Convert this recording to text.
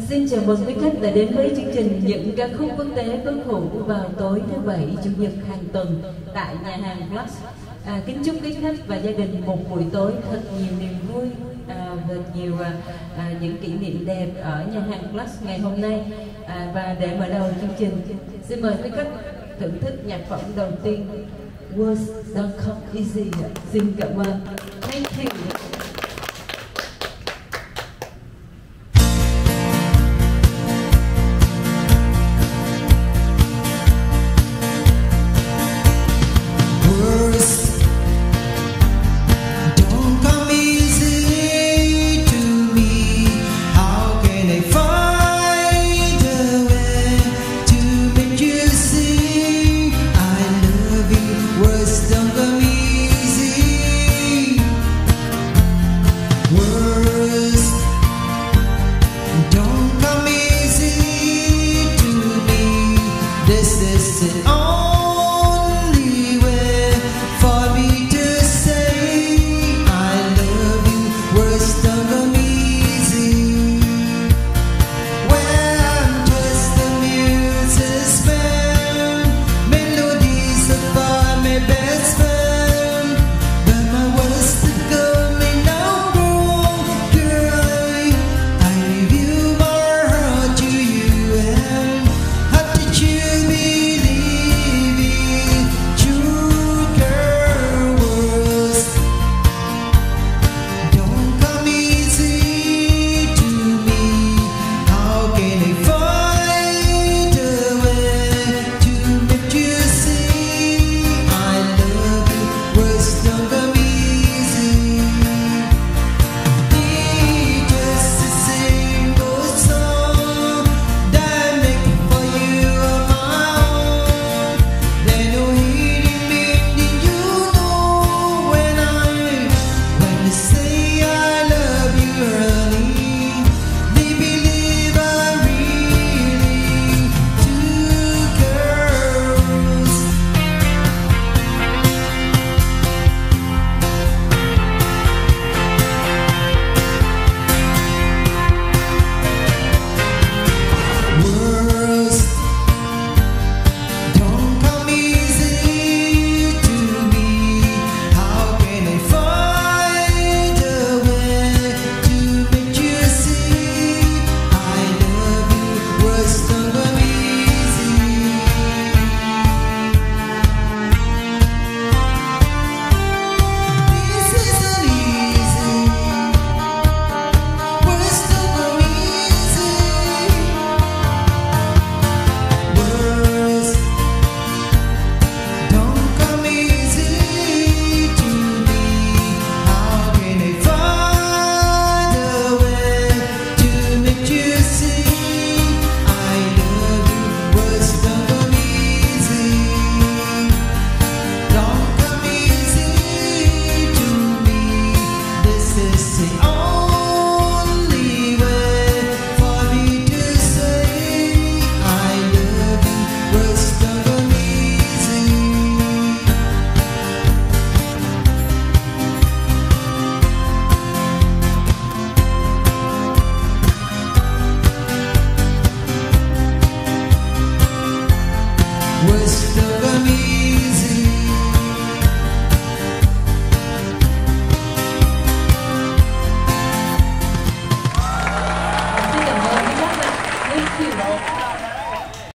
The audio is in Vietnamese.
Xin chào mừng quý khách đã đến với chương trình những ca khúc quốc tế bất hủ vào tối thứ bảy chủ nhật hàng tuần tại nhà hàng Plus. À, kính chúc quý khách và gia đình một buổi tối thật nhiều niềm vui à, và nhiều à, à, những kỷ niệm đẹp ở nhà hàng Plus ngày hôm nay. À, và để mở đầu chương trình, xin mời quý khách thưởng thức nhạc phẩm đầu tiên Words Don't Come Easy. Xin cảm ơn. Thank you. Thank you.